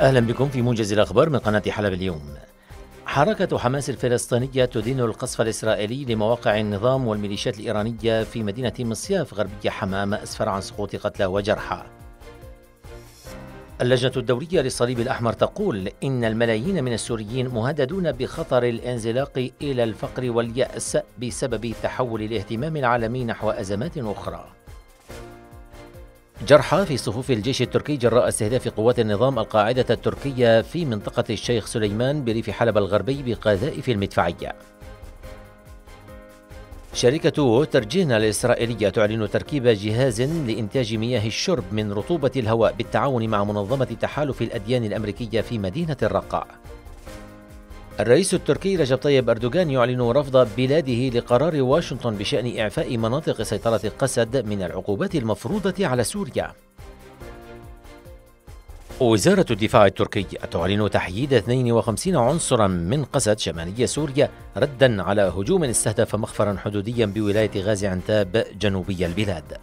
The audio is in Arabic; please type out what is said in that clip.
أهلا بكم في موجز الأخبار من قناة حلب اليوم. حركة حماس الفلسطينية تدين القصف الإسرائيلي لمواقع النظام والميليشيات الإيرانية في مدينة مصياف غربية حمام أسفر عن سقوط قتلى وجرحى. اللجنة الدولية للصليب الأحمر تقول إن الملايين من السوريين مهددون بخطر الانزلاق إلى الفقر واليأس بسبب تحول الاهتمام العالمي نحو أزمات أخرى. جرحى في صفوف الجيش التركي جراء استهداف قوات النظام القاعدة التركية في منطقة الشيخ سليمان بريف حلب الغربي بقذائف المدفعية. شركة Watergen الإسرائيلية تعلن تركيب جهاز لإنتاج مياه الشرب من رطوبة الهواء بالتعاون مع منظمة تحالف الأديان الأمريكية في مدينة الرقة. الرئيس التركي رجب طيب أردوغان يعلن رفض بلاده لقرار واشنطن بشأن إعفاء مناطق سيطرة قسد من العقوبات المفروضة على سوريا. وزارة الدفاع التركي تعلن تحييد 52 عنصرا من قسد شمالي سوريا ردا على هجوم استهدف مخفرا حدوديا بولاية غازي عنتاب جنوبي البلاد.